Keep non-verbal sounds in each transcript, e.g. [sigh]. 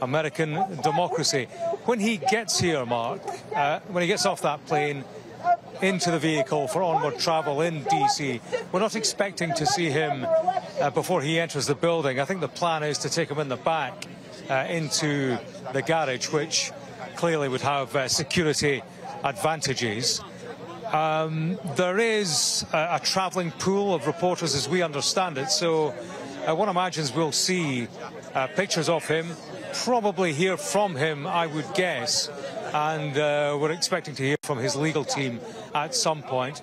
American democracy. When he gets here, Mark, uh, when he gets off that plane, into the vehicle for onward travel in DC. We're not expecting to see him uh, before he enters the building. I think the plan is to take him in the back uh, into the garage, which clearly would have uh, security advantages. Um, there is a, a travelling pool of reporters as we understand it, so uh, one imagines we'll see uh, pictures of him, probably hear from him, I would guess, and uh, we're expecting to hear from his legal team at some point.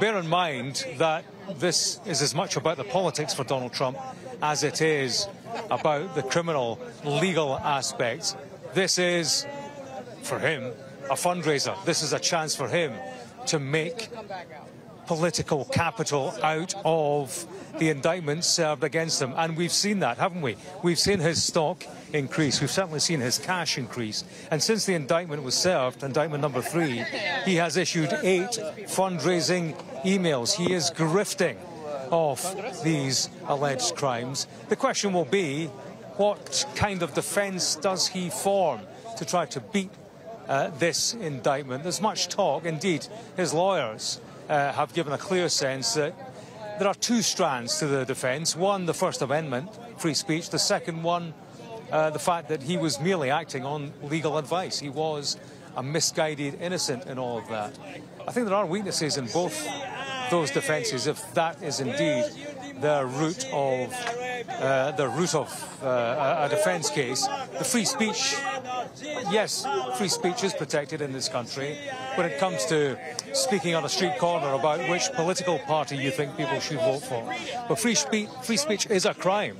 Bear in mind that this is as much about the politics for Donald Trump as it is about the criminal legal aspects. This is, for him, a fundraiser. This is a chance for him to make political capital out of the indictments served against him. And we've seen that, haven't we? We've seen his stock increase. We've certainly seen his cash increase. And since the indictment was served, indictment number three, he has issued eight fundraising emails. He is grifting off these alleged crimes. The question will be what kind of defence does he form to try to beat uh, this indictment? There's much talk. Indeed, his lawyers uh, have given a clear sense that there are two strands to the defence. One, the First Amendment, free speech. The second one, uh, the fact that he was merely acting on legal advice. He was a misguided innocent in all of that. I think there are weaknesses in both those defences if that is indeed the root of uh, the root of uh, a defence case. The free speech, yes, free speech is protected in this country. When it comes to speaking on a street corner about which political party you think people should vote for, but free speech, free speech is a crime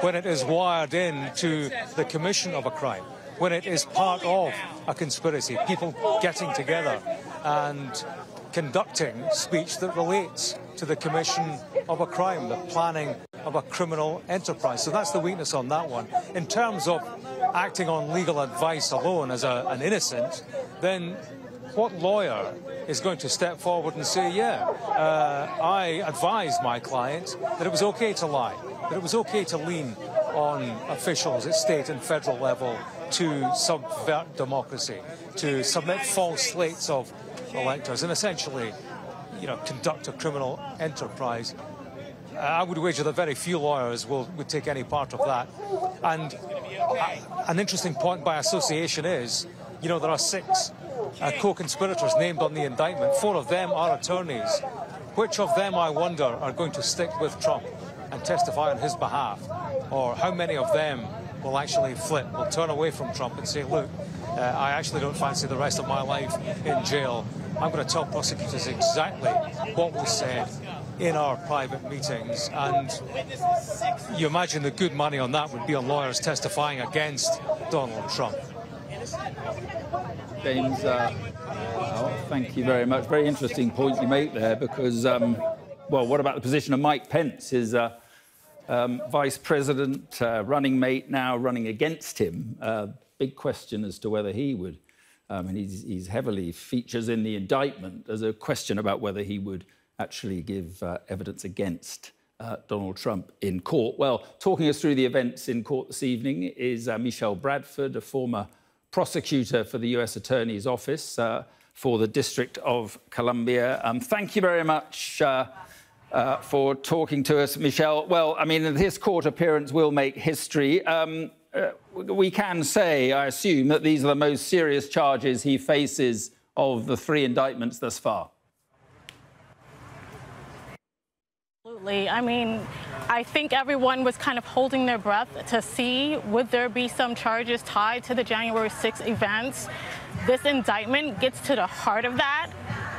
when it is wired in to the commission of a crime when it is part of a conspiracy, people getting together and conducting speech that relates to the commission of a crime, the planning of a criminal enterprise. So that's the weakness on that one. In terms of acting on legal advice alone as a, an innocent, then what lawyer is going to step forward and say, yeah, uh, I advised my client that it was okay to lie, that it was okay to lean on officials at state and federal level to subvert democracy, to submit false slates of electors, and essentially, you know, conduct a criminal enterprise. Uh, I would wager that very few lawyers will would take any part of that. And uh, an interesting point by association is, you know, there are six uh, co-conspirators named on the indictment. Four of them are attorneys. Which of them, I wonder, are going to stick with Trump and testify on his behalf? Or how many of them will actually flip, will turn away from Trump and say, look, uh, I actually don't fancy the rest of my life in jail. I'm going to tell prosecutors exactly what was said in our private meetings. And you imagine the good money on that would be on lawyers testifying against Donald Trump. James, uh, well, thank you very much. Very interesting point you make there because, um, well, what about the position of Mike Pence, his uh, um, vice president, uh, running mate now running against him? Uh, big question as to whether he would. Um, and he's, he's, heavily features in the indictment as a question about whether he would actually give uh, evidence against uh, Donald Trump in court. Well, talking us through the events in court this evening is uh, Michelle Bradford, a former prosecutor for the US Attorney's Office uh, for the District of Columbia. Um, thank you very much. Uh, uh, for talking to us, Michelle. Well, I mean, this court appearance will make history. Um, uh, we can say, I assume, that these are the most serious charges he faces of the three indictments thus far. Absolutely. I mean, I think everyone was kind of holding their breath to see would there be some charges tied to the January 6 events. This indictment gets to the heart of that.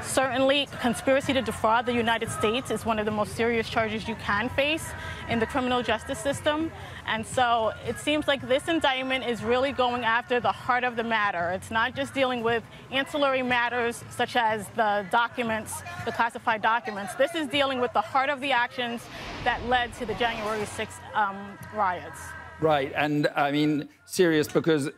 Certainly, conspiracy to defraud the United States is one of the most serious charges you can face in the criminal justice system. And so it seems like this indictment is really going after the heart of the matter. It's not just dealing with ancillary matters such as the documents, the classified documents. This is dealing with the heart of the actions that led to the January 6th um, riots. Right. And I mean, serious because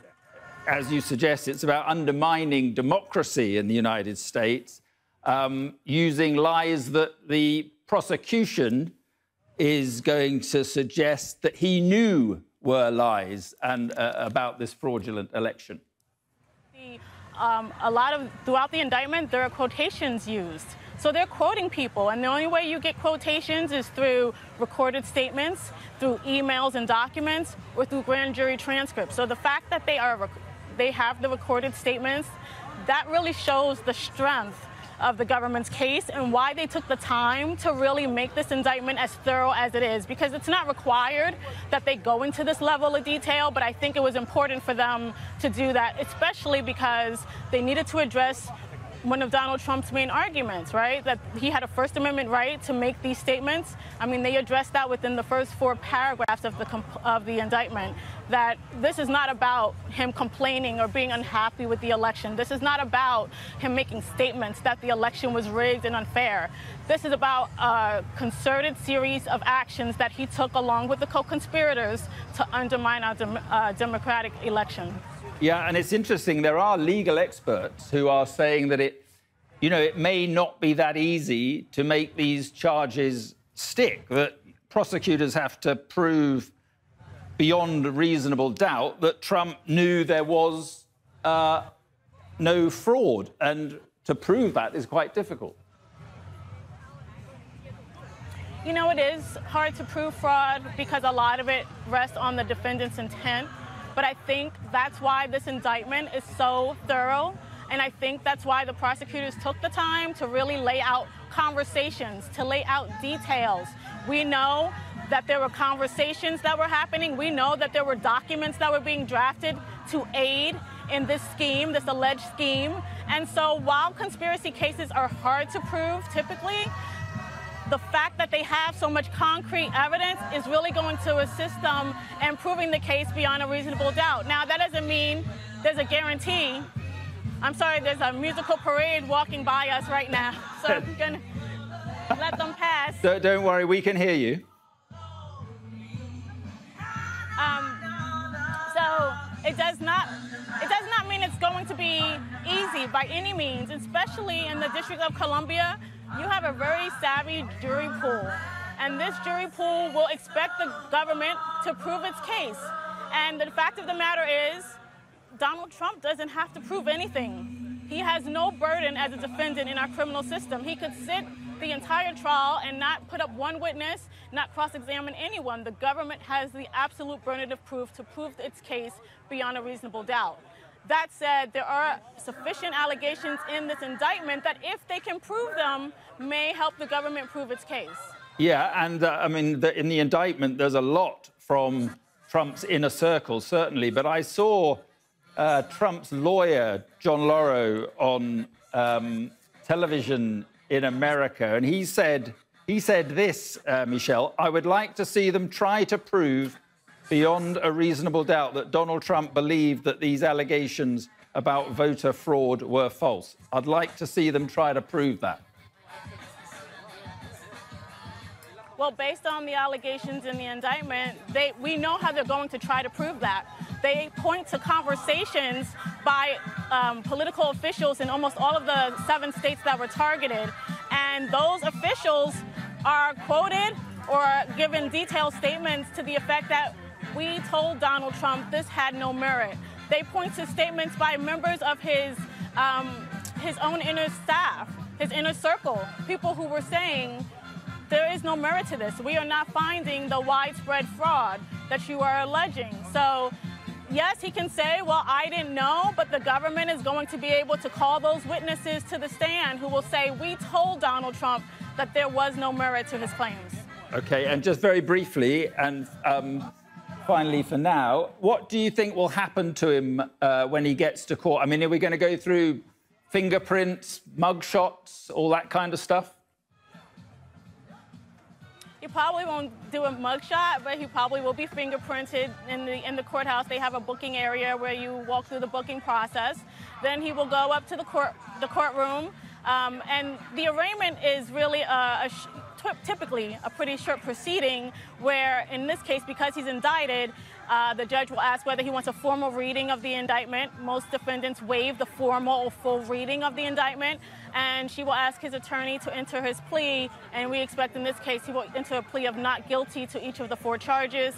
as you suggest, it's about undermining democracy in the United States um, using lies that the prosecution is going to suggest that he knew were lies and uh, about this fraudulent election? Um, a lot of throughout the indictment, there are quotations used. So they're quoting people, and the only way you get quotations is through recorded statements, through emails and documents, or through grand jury transcripts. So the fact that they are they have the recorded statements, that really shows the strength of the government's case and why they took the time to really make this indictment as thorough as it is. Because it's not required that they go into this level of detail, but I think it was important for them to do that, especially because they needed to address one of Donald Trump's main arguments, right? That he had a First Amendment right to make these statements. I mean, they addressed that within the first four paragraphs of the of the indictment. That this is not about him complaining or being unhappy with the election. This is not about him making statements that the election was rigged and unfair. This is about a concerted series of actions that he took along with the co-conspirators to undermine our uh, democratic election. Yeah, and it's interesting. There are legal experts who are saying that it, you know, it may not be that easy to make these charges stick. That prosecutors have to prove beyond a reasonable doubt that Trump knew there was uh, no fraud, and to prove that is quite difficult. You know, it is hard to prove fraud because a lot of it rests on the defendant's intent. But I think that's why this indictment is so thorough. And I think that's why the prosecutors took the time to really lay out conversations, to lay out details. We know that there were conversations that were happening. We know that there were documents that were being drafted to aid in this scheme, this alleged scheme. And so while conspiracy cases are hard to prove typically, the fact that they have so much concrete evidence is really going to assist them in proving the case beyond a reasonable doubt. Now, that doesn't mean there's a guarantee. I'm sorry, there's a musical parade walking by us right now, [laughs] so I'm going to let them pass. Don't worry, we can hear you. Um, so it does not it does not mean it's going to be easy by any means, especially in the District of Columbia you have a very savvy jury pool. And this jury pool will expect the government to prove its case. And the fact of the matter is, Donald Trump doesn't have to prove anything. He has no burden as a defendant in our criminal system. He could sit the entire trial and not put up one witness, not cross examine anyone. The government has the absolute burden of proof to prove its case beyond a reasonable doubt. That said, there are sufficient allegations in this indictment that, if they can prove them, may help the government prove its case. Yeah, and uh, I mean, the, in the indictment, there's a lot from Trump's inner circle, certainly. But I saw uh, Trump's lawyer, John Lauro, on um, television in America, and he said, he said this, uh, Michelle, I would like to see them try to prove beyond a reasonable doubt that Donald Trump believed that these allegations about voter fraud were false. I'd like to see them try to prove that. Well, based on the allegations in the indictment, they, we know how they're going to try to prove that. They point to conversations by um, political officials in almost all of the seven states that were targeted. And those officials are quoted or given detailed statements to the effect that we told Donald Trump this had no merit. They point to statements by members of his, um, his own inner staff, his inner circle, people who were saying, there is no merit to this. We are not finding the widespread fraud that you are alleging. So, yes, he can say, well, I didn't know, but the government is going to be able to call those witnesses to the stand who will say, we told Donald Trump that there was no merit to his claims. Okay, and just very briefly, and um, finally for now, what do you think will happen to him uh, when he gets to court? I mean, are we going to go through fingerprints, mugshots, all that kind of stuff? He probably won't do a mugshot, but he probably will be fingerprinted in the in the courthouse. They have a booking area where you walk through the booking process. Then he will go up to the court the courtroom, um, and the arraignment is really a, a typically a pretty short proceeding where, in this case, because he's indicted, uh, the judge will ask whether he wants a formal reading of the indictment. Most defendants waive the formal or full reading of the indictment, and she will ask his attorney to enter his plea. And we expect in this case he will enter a plea of not guilty to each of the four charges.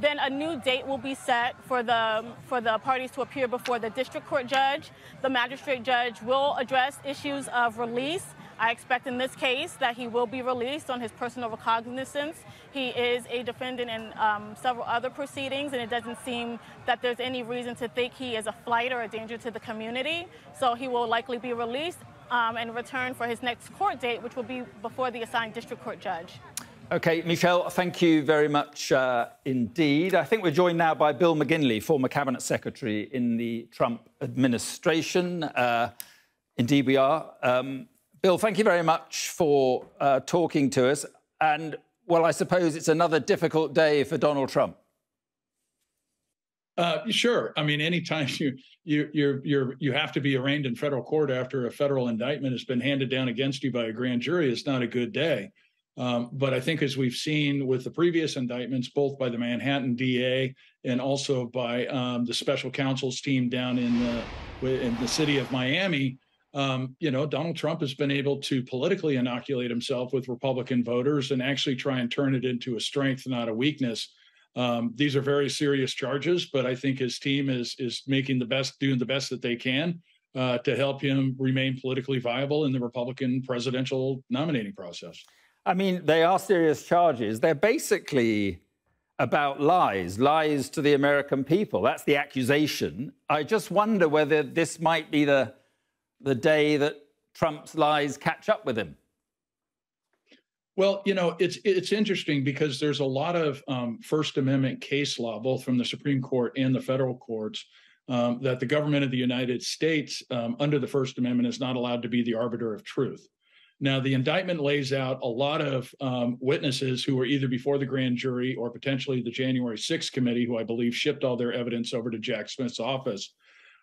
then a new date will be set for the for the parties to appear before the district court judge. The magistrate judge will address issues of release. I expect in this case that he will be released on his personal recognizance. He is a defendant in um, several other proceedings, and it doesn't seem that there's any reason to think he is a flight or a danger to the community. So he will likely be released um, and return for his next court date, which will be before the assigned district court judge. OK, Michelle, thank you very much uh, indeed. I think we're joined now by Bill McGinley, former Cabinet Secretary in the Trump administration. Uh, indeed, we are. Um, Bill, thank you very much for uh, talking to us. And, well, I suppose it's another difficult day for Donald Trump. Uh, sure. I mean, anytime you you you you you have to be arraigned in federal court after a federal indictment has been handed down against you by a grand jury, it's not a good day. Um, but I think, as we've seen with the previous indictments, both by the Manhattan DA and also by um, the special counsel's team down in the in the city of Miami, um, you know, Donald Trump has been able to politically inoculate himself with Republican voters and actually try and turn it into a strength, not a weakness. Um, these are very serious charges, but I think his team is is making the best, doing the best that they can uh, to help him remain politically viable in the Republican presidential nominating process. I mean, they are serious charges. They're basically about lies, lies to the American people. That's the accusation. I just wonder whether this might be the, the day that Trump's lies catch up with him. Well, you know, it's it's interesting because there's a lot of um, First Amendment case law, both from the Supreme Court and the federal courts, um, that the government of the United States, um, under the First Amendment, is not allowed to be the arbiter of truth. Now, the indictment lays out a lot of um, witnesses who were either before the grand jury or potentially the January 6th committee, who I believe shipped all their evidence over to Jack Smith's office,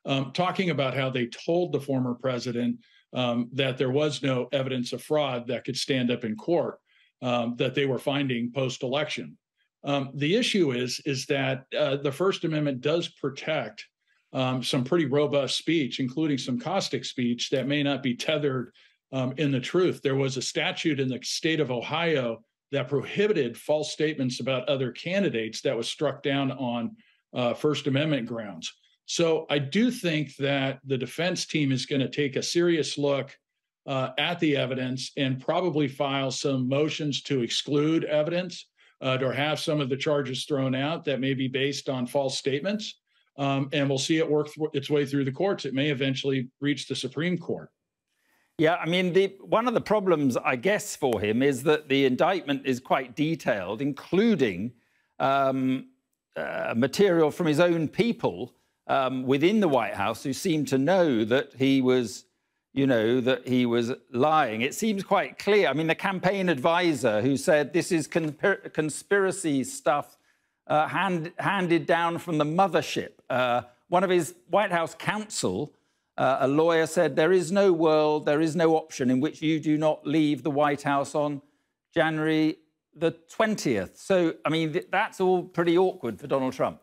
um, talking about how they told the former president um, that there was no evidence of fraud that could stand up in court um, that they were finding post election. Um, the issue is is that uh, the First Amendment does protect um, some pretty robust speech, including some caustic speech that may not be tethered um, in the truth. There was a statute in the state of Ohio that prohibited false statements about other candidates that was struck down on uh, First Amendment grounds. So I do think that the defense team is going to take a serious look uh, at the evidence and probably file some motions to exclude evidence uh, or have some of the charges thrown out that may be based on false statements. Um, and we'll see it work th- its way through the courts. It may eventually reach the Supreme Court. Yeah, I mean, the, one of the problems, I guess, for him is that the indictment is quite detailed, including um, uh, material from his own people um, within the White House who seemed to know that he was, you know, that he was lying. It seems quite clear. I mean, the campaign advisor who said this is conspiracy stuff uh, hand, handed down from the mothership. Uh, one of his White House counsel uh, a lawyer said, There is no world, there is no option in which you do not leave the White House on January the 20th. So, I mean, that's all pretty awkward for Donald Trump.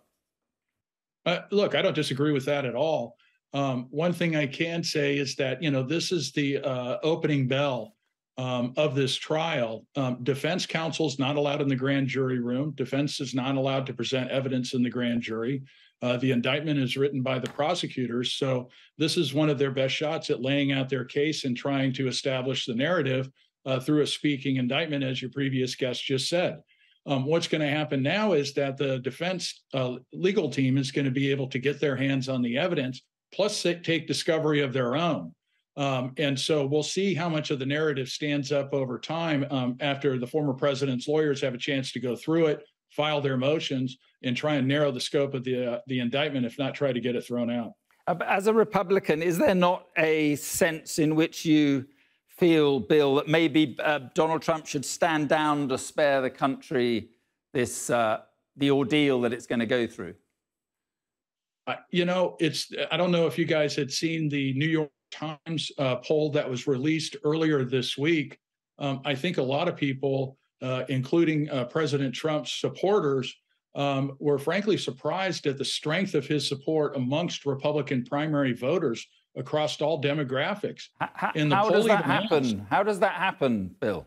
Uh, look, I don't disagree with that at all. Um, one thing I can say is that, you know, this is the uh, opening bell um, of this trial. Um, defense counsel is not allowed in the grand jury room. Defense is not allowed to present evidence in the grand jury. Uh, the indictment is written by the prosecutors. So this is one of their best shots at laying out their case and trying to establish the narrative uh, through a speaking indictment, as your previous guest just said. Um, what's going to happen now is that the defense uh, legal team is going to be able to get their hands on the evidence, plus take discovery of their own. Um, and so we'll see how much of the narrative stands up over time um, after the former president's lawyers have a chance to go through it, file their motions, and try and narrow the scope of the uh, the indictment, if not try to get it thrown out. Uh, as a Republican, is there not a sense in which you feel, Bill, that maybe uh, Donald Trump should stand down to spare the country this uh, the ordeal that it's going to go through? you know, it's I don't know if you guys had seen the New York Times uh, poll that was released earlier this week. Um, I think a lot of people, uh, including President Trump's supporters, um, were frankly surprised at the strength of his support amongst Republican primary voters across all demographics. How, how does that happen? How does that happen, Bill?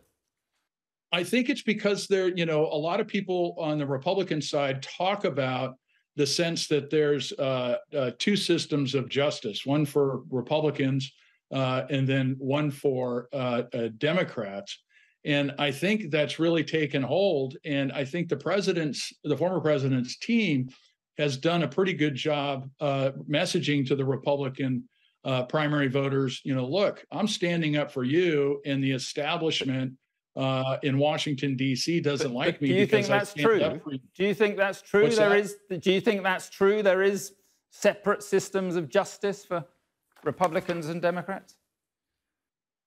I think it's because there, you know, a lot of people on the Republican side talk about the sense that there's uh, uh, two systems of justice, one for Republicans uh, and then one for uh, uh, Democrats. And I think that's really taken hold. And I think the president's, the former president's team has done a pretty good job uh, messaging to the Republican primary voters, you know, look, I'm standing up for you and the establishment uh, in Washington D.C. doesn't but, like but me. Do you think that's true? Do you think that's true? What's there that? is. Do you think that's true? There is separate systems of justice for Republicans and Democrats.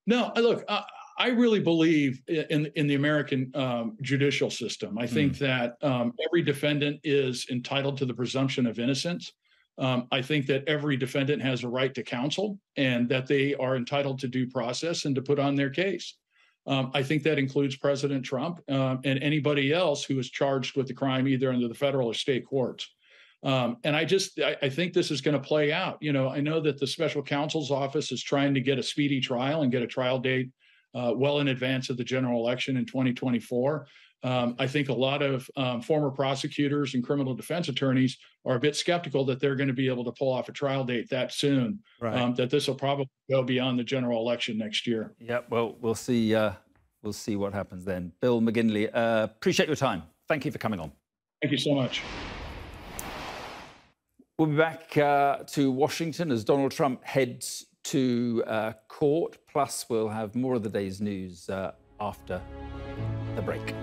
No, look, uh, I really believe in in the American um, judicial system. I think mm. that um, every defendant is entitled to the presumption of innocence. Um, I think that every defendant has a right to counsel and that they are entitled to due process and to put on their case. Um, I think that includes President Trump um, and anybody else who is charged with the crime, either under the federal or state courts. Um, and I just I, I think this is going to play out. You know, I know that the special counsel's office is trying to get a speedy trial and get a trial date uh, well in advance of the general election in 2024. Um, I think a lot of um, former prosecutors and criminal defense attorneys are a bit skeptical that they're going to be able to pull off a trial date that soon. Right. Um, that this will probably go beyond the general election next year. Yeah, well, we'll see. Uh, we'll see what happens then. Bill McGinley, uh, appreciate your time. Thank you for coming on. Thank you so much. We'll be back uh, to Washington as Donald Trump heads to uh, court. Plus, we'll have more of the day's news uh, after the break.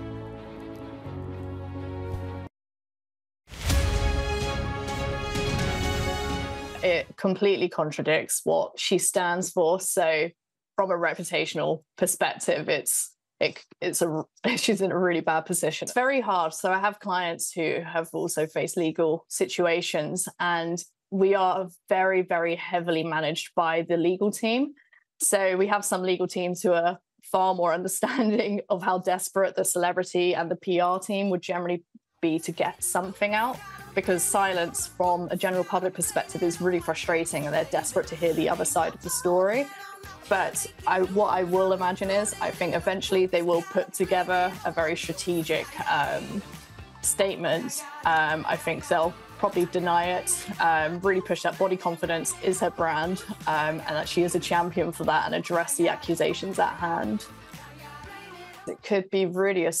It completely contradicts what she stands for. So, from a reputational perspective, it's it, it's a [laughs] she's in a really bad position. It's very hard. So, I have clients who have also faced legal situations, and we are very, very heavily managed by the legal team. So, we have some legal teams who are far more [laughs] understanding of how desperate the celebrity and the PR team would generally be to get something out because silence from a general public perspective is really frustrating and they're desperate to hear the other side of the story. But I, what I will imagine is, I think eventually they will put together a very strategic um, statement. Um, I think they'll probably deny it, um, really push that body confidence is her brand, um, and that she is a champion for that and address the accusations at hand. It could be really a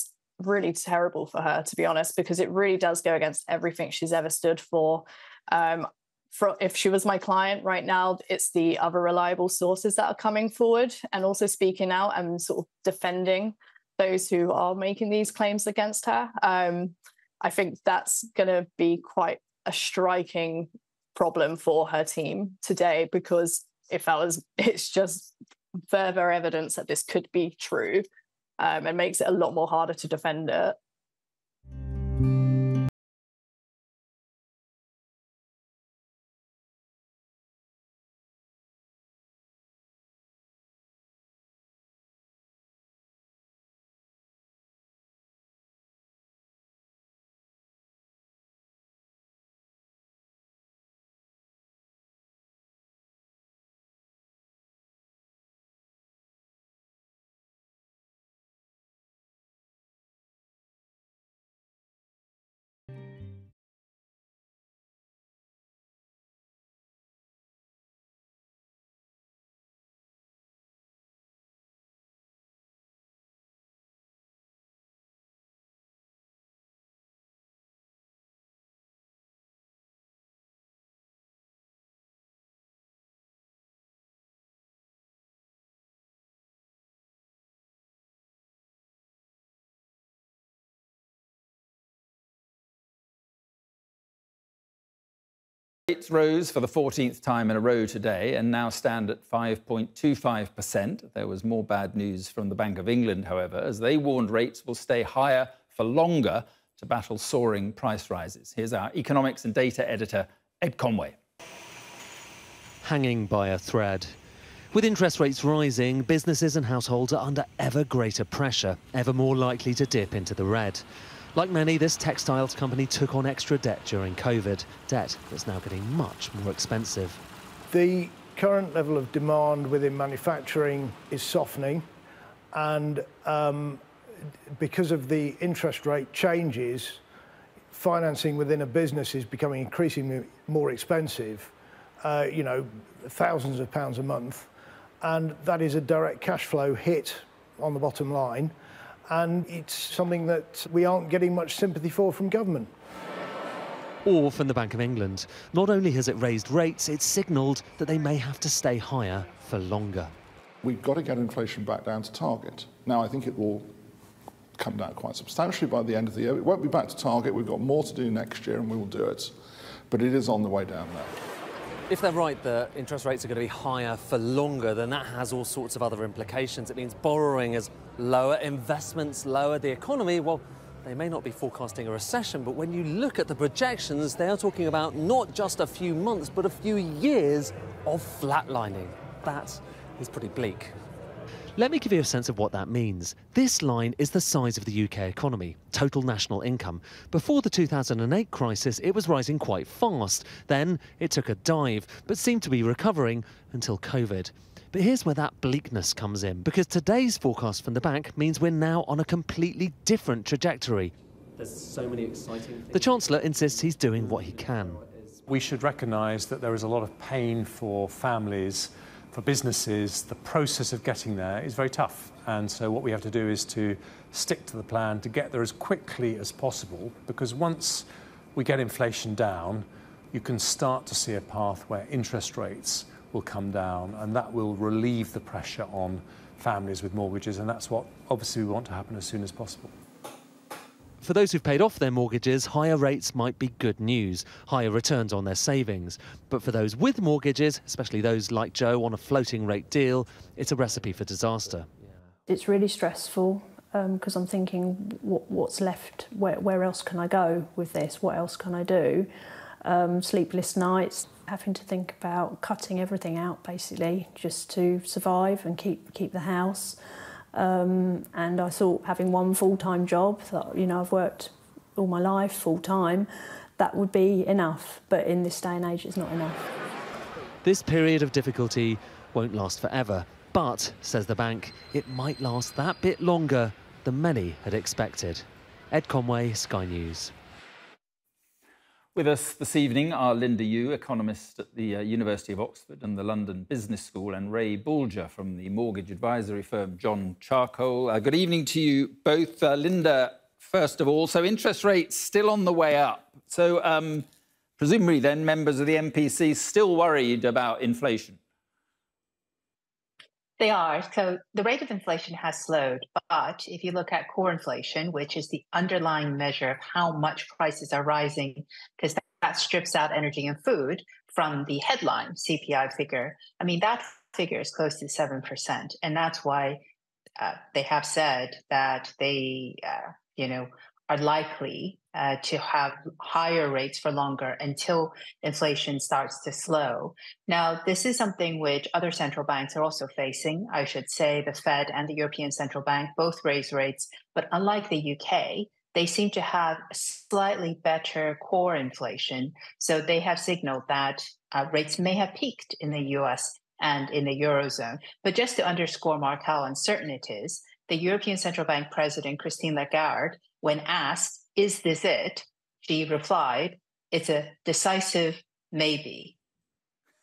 really terrible for her, to be honest, because it really does go against everything she's ever stood for. Um, for if she was my client right now, it's the other reliable sources that are coming forward and also speaking out and sort of defending those who are making these claims against her. Um, I think that's going to be quite a striking problem for her team today because if that was, it's just further evidence that this could be true um, and makes it a lot more harder to defend it. Rates rose for the 14th time in a row today and now stand at 5.25%. There was more bad news from the Bank of England, however, as they warned rates will stay higher for longer to battle soaring price rises. Here's our economics and data editor, Ed Conway. Hanging by a thread. With interest rates rising, businesses and households are under ever greater pressure, ever more likely to dip into the red. Like many, this textiles company took on extra debt during COVID, debt that's now getting much more expensive. The current level of demand within manufacturing is softening, and um, because of the interest rate changes, financing within a business is becoming increasingly more expensive, uh, you know, thousands of pounds a month. And that is a direct cash flow hit on the bottom line. And it's something that we aren't getting much sympathy for from government or from the Bank of England. Not only has it raised rates, it's signalled that they may have to stay higher for longer. We've got to get inflation back down to target. Now, I think it will come down quite substantially by the end of the year. It won't be back to target. We've got more to do next year, and we will do it. But it is on the way down now. If they're right that interest rates are going to be higher for longer, then that has all sorts of other implications. It means borrowing is lower, investments lower, the economy, well, they may not be forecasting a recession, but when you look at the projections, they are talking about not just a few months, but a few years of flatlining. That is pretty bleak. Let me give you a sense of what that means. This line is the size of the UK economy, total national income. Before the 2008 crisis, it was rising quite fast. Then it took a dive, but seemed to be recovering until COVID. But here's where that bleakness comes in, because today's forecast from the bank means we're now on a completely different trajectory. There's so many exciting things. The Chancellor insists he's doing what he can. We should recognise that there is a lot of pain for families, for businesses. The process of getting there is very tough. And so what we have to do is to stick to the plan to get there as quickly as possible, because once we get inflation down, you can start to see a path where interest rates will come down, and that will relieve the pressure on families with mortgages, and that's what obviously we want to happen as soon as possible. For those who've paid off their mortgages, higher rates might be good news, higher returns on their savings. But for those with mortgages, especially those like Joe on a floating rate deal, it's a recipe for disaster. It's really stressful because um, I'm thinking, what, what's left? Where, where else can I go with this? What else can I do? Um, sleepless nights having to think about cutting everything out basically just to survive and keep keep the house. Um, and I thought having one full-time job that you know I've worked all my life full time, that would be enough. But in this day and age, it's not enough. This period of difficulty won't last forever, but says the bank, it might last that bit longer than many had expected. Ed Conway, Sky News. With us this evening are Linda Yueh, economist at the uh, University of Oxford and the London Business School, and Ray Boulger from the mortgage advisory firm John Charcol. Uh, good evening to you both. Uh, Linda, first of all, so interest rates still on the way up. So, um, presumably, then, members of the MPC still worried about inflation. They are. So the rate of inflation has slowed. But if you look at core inflation, which is the underlying measure of how much prices are rising, because that strips out energy and food from the headline CPI figure, I mean, that figure is close to 7%. And that's why uh, they have said that they, uh, you know, are likely uh, to have higher rates for longer until inflation starts to slow. Now, this is something which other central banks are also facing. I should say the Fed and the European Central Bank both raise rates, but unlike the UK, they seem to have slightly better core inflation. So they have signaled that uh, rates may have peaked in the US and in the Eurozone. But just to underscore, Mark, how uncertain it is, the European Central Bank President Christine Lagarde when asked, Is this it? she replied, It's a decisive maybe.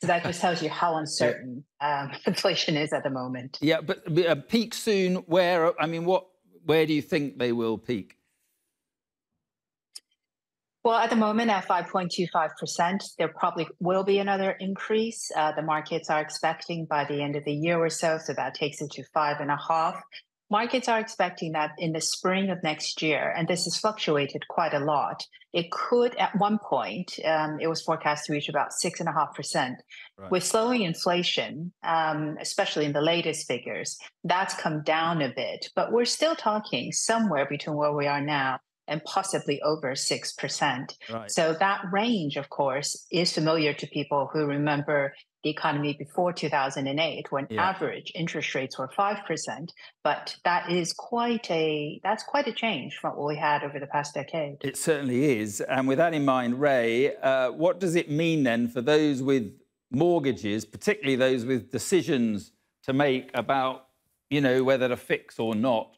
So that just tells you how [laughs] uncertain um, [laughs] inflation is at the moment. Yeah, but uh, peak soon. Where? I mean, what? Where do you think they will peak? Well, at the moment, at 5.25%, there probably will be another increase. Uh, the markets are expecting by the end of the year or so, so that takes it to five and a half. Markets are expecting that in the spring of next year, and this has fluctuated quite a lot. It could, at one point, um, it was forecast to reach about six and a half percent. With slowing inflation, um, especially in the latest figures, that's come down a bit, but we're still talking somewhere between where we are now and possibly over 6%. Right. So that range, of course, is familiar to people who remember the economy before 2008 when yeah. average interest rates were 5% but that is quite a that's quite a change from what we had over the past decade it certainly is and with that in mind ray uh, what does it mean then for those with mortgages particularly those with decisions to make about you know whether to fix or not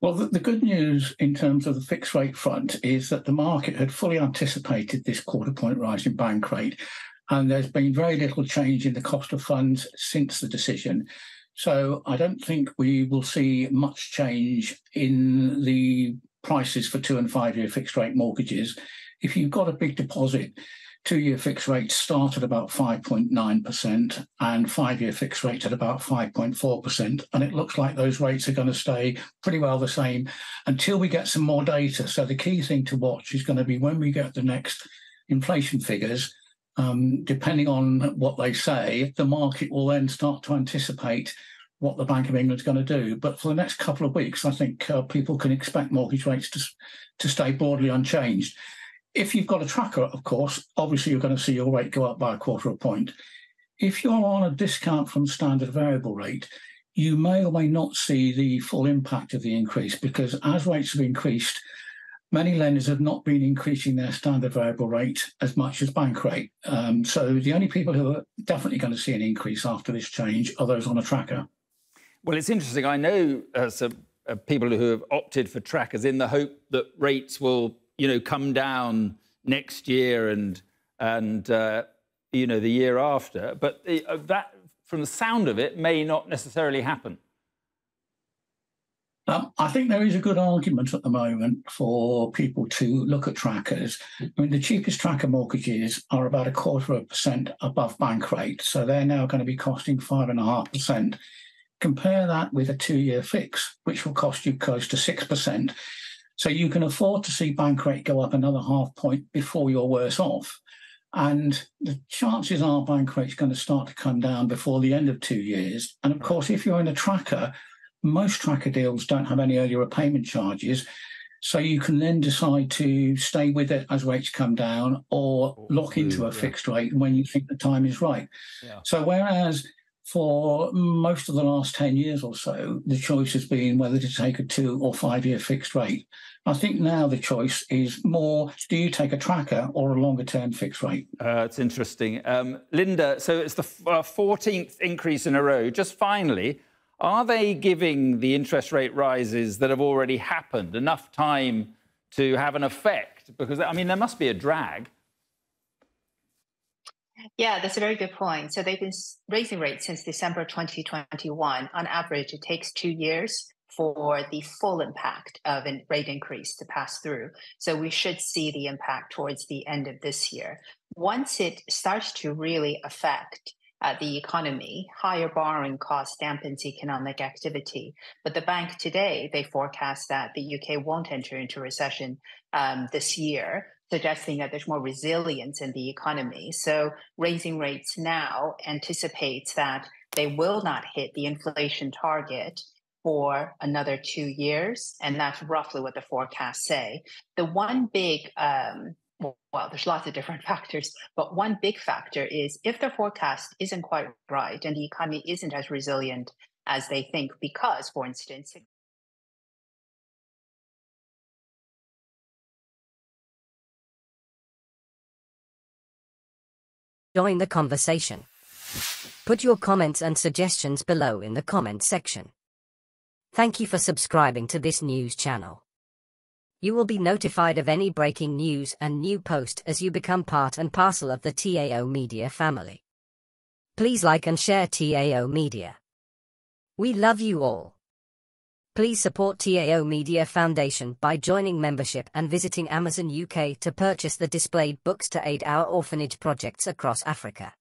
Well, the, the, good news in terms of the fixed rate front is that the market had fully anticipated this quarter point rise in bank rate, and there's been very little change in the cost of funds since the decision. So I don't think we will see much change in the prices for two and five year fixed rate mortgages. If you've got a big deposit, two-year fixed rates start at about 5.9% and five-year fixed rates at about 5.4%. And it looks like those rates are going to stay pretty well the same until we get some more data. So the key thing to watch is going to be when we get the next inflation figures, um, depending on what they say, the market will then start to anticipate what the Bank of England is going to do. But for the next couple of weeks, I think uh, people can expect mortgage rates to, to stay broadly unchanged. If you've got a tracker, of course, obviously you're going to see your rate go up by a quarter of a point. If you're on a discount from standard variable rate, you may or may not see the full impact of the increase because as rates have increased, many lenders have not been increasing their standard variable rate as much as bank rate. Um, so the only people who are definitely going to see an increase after this change are those on a tracker. Well, it's interesting. I know uh, some uh, people who have opted for trackers in the hope that rates will you know, come down next year and and uh, you know the year after. But the, uh, that, from the sound of it, may not necessarily happen. Um, I think there is a good argument at the moment for people to look at trackers. I mean, the cheapest tracker mortgages are about a quarter of a percent above bank rate, so they're now going to be costing five and a half percent. Compare that with a two-year fix, which will cost you close to six percent. So you can afford to see bank rate go up another half point before you're worse off. And the chances are bank rate's going to start to come down before the end of two years. And of course, if you're in a tracker, most tracker deals don't have any early repayment charges. So you can then decide to stay with it as rates come down or lock into a fixed rate when you think the time is right. Yeah. So whereas for most of the last 10 years or so, the choice has been whether to take a two or five year fixed rate. I think now the choice is more do you take a tracker or a longer term fixed rate? Uh, it's interesting. Um, Linda, so it's the uh, 14th increase in a row. Just finally, are they giving the interest rate rises that have already happened enough time to have an effect? Because, I mean, there must be a drag. Yeah, that's a very good point. So they've been raising rates since December 2021. On average, it takes two years for the full impact of a rate increase to pass through. So we should see the impact towards the end of this year. Once it starts to really affect uh, the economy, higher borrowing costs dampens economic activity. But the bank today, they forecast that the UK won't enter into recession um, this year, suggesting that there's more resilience in the economy. So raising rates now anticipates that they will not hit the inflation target for another two years. And that's roughly what the forecasts say. The one big, um, well, there's lots of different [laughs] factors, but one big factor is if the forecast isn't quite right and the economy isn't as resilient as they think, because, for instance, Join the conversation. Put your comments and suggestions below in the comment section. Thank you for subscribing to this news channel. You will be notified of any breaking news and new post as you become part and parcel of the TAO Media family. Please like and share TAO Media. We love you all. Please support TAO Media Foundation by joining membership and visiting Amazon UK to purchase the displayed books to aid our orphanage projects across Africa.